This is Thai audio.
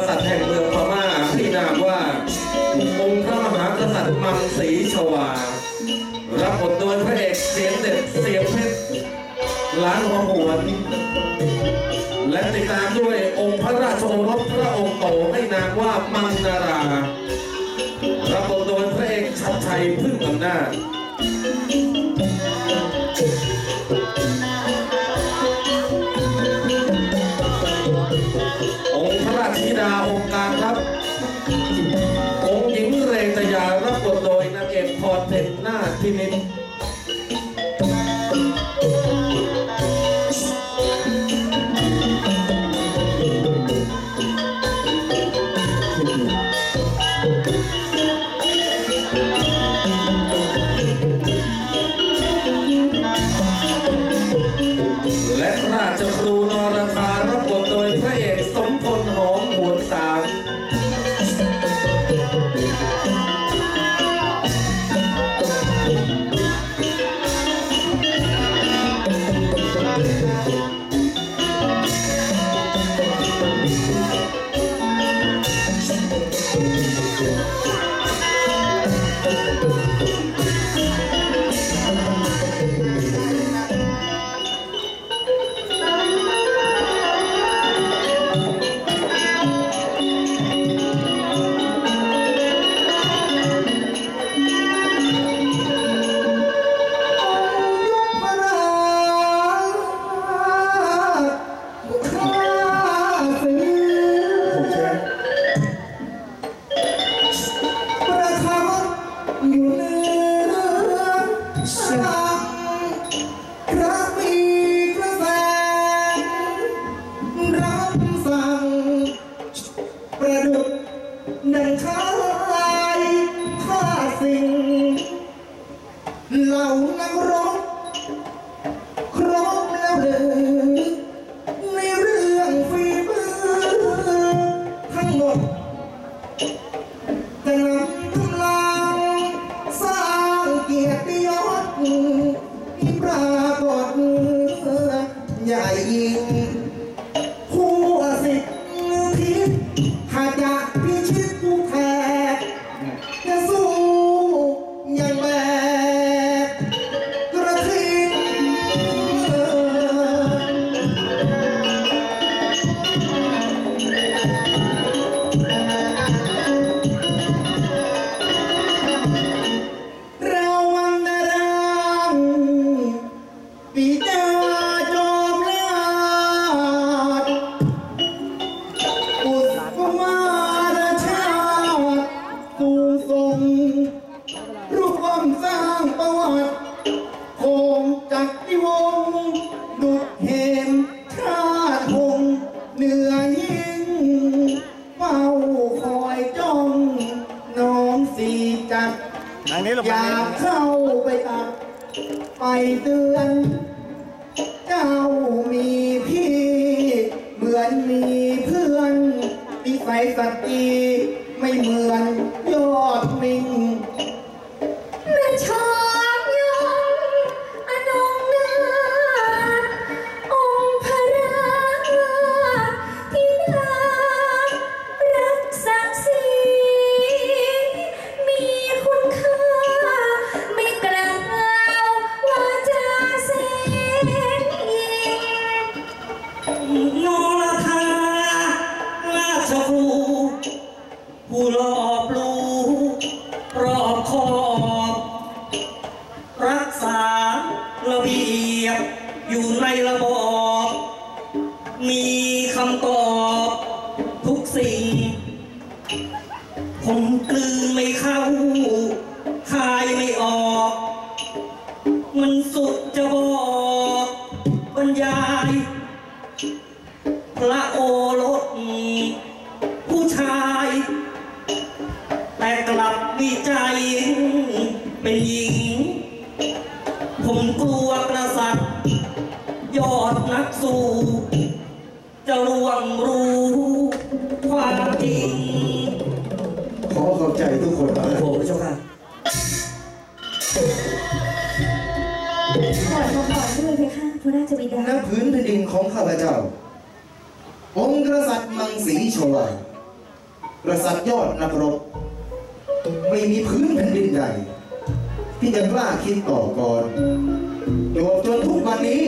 กษัตริย์แห่งเมืองพม่าที่นามว่า องค์พระมหากษัตริย์มังสีชวา รับบทโดยพระเอกเสียงเด็ดเสียงเพชรล้านหัวหวนและติดตามด้วยองค์พระราชโอรสพระองค์โตให้นามว่ามังนารา รับบทโดยพระเอกชัดชัยพึ่งอำนาจ องค์พระราชธิดาองค์การครับ องค์หญิงเรตยารับบทโดยนางเอกพรเพ็ญนาถพินิจ เหล่านักรบครบแล้วหรือในเรื่องฝีมือทั้งหมดจะนำกำลังสร้างเกียรติยศที่ปรากฏใหญ่ยิ่ง นี้ลงอไปยากเข้าไปตักไปเตือน เจ้ามีพี่ เหมือนมีเพื่อนนิสัยสัตตี คำตอบทุกสิ่ง ผมกลืนไม่เข้าคายไม่ออก มันสุดจะบอกบรรยาย พระโอรสผู้ชาย แต่กลับมีใจเป็นหญิง ผมกลัวกษัตริย์ยอดนักสู้ จะร่วงรู้ความจริง ขอขอบใจทุกคนนะโอ้พระเจ้าค่ะถอดมาก่อนด้วยเพคะพระราชบิดาณพื้นแผ่นดินของข้าพเจ้า องค์กษัตริย์มังสีชวากษัตริย์ยอดนักรบ ไม่มีพื้นแผ่นดินใดที่จะกล้าคิดต่อก่อนโยบจนทุกวันนี้